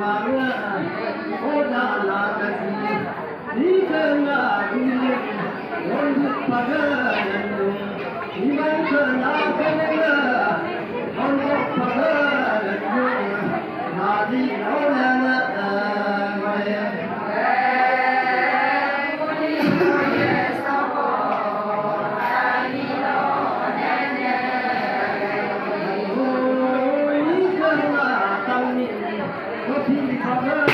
Mama, Thank you.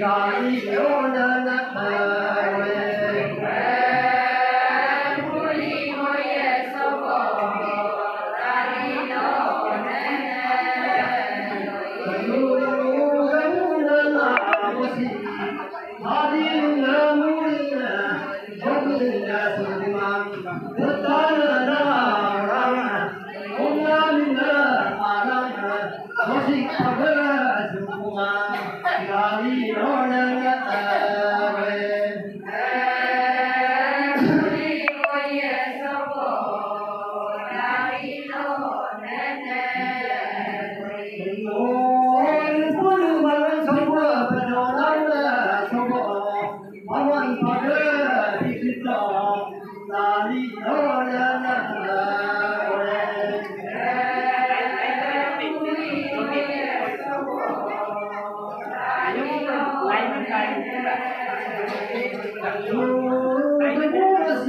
哪里有我的爱？hola!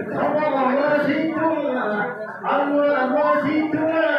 أول